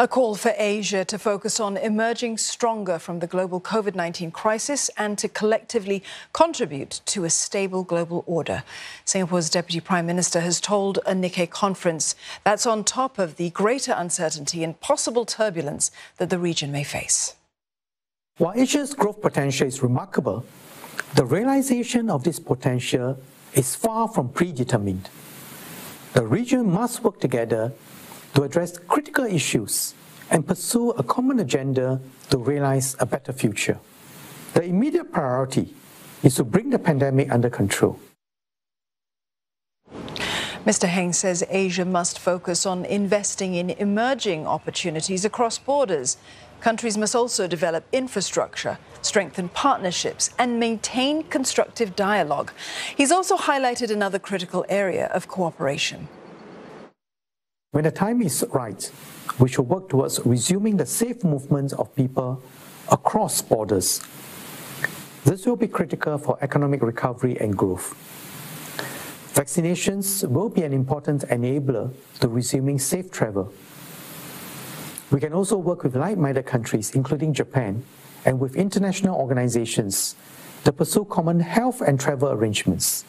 A call for Asia to focus on emerging stronger from the global COVID 19 crisis and to collectively contribute to a stable global order. Singapore's Deputy Prime Minister has told a Nikkei conference that's on top of the greater uncertainty and possible turbulence that the region may face. While Asia's growth potential is remarkable, the realization of this potential is far from predetermined. The region must work together to address critical issues and pursue a common agenda to realize a better future. The immediate priority is to bring the pandemic under control. Mr. Heng says Asia must focus on investing in emerging opportunities across borders. Countries must also develop infrastructure, strengthen partnerships, and maintain constructive dialogue. He's also highlighted another critical area of cooperation. When the time is right, we should work towards resuming the safe movement of people across borders. This will be critical for economic recovery and growth. Vaccinations will be an important enabler to resuming safe travel. We can also work with like minded countries, including Japan, and with international organizations to pursue common health and travel arrangements.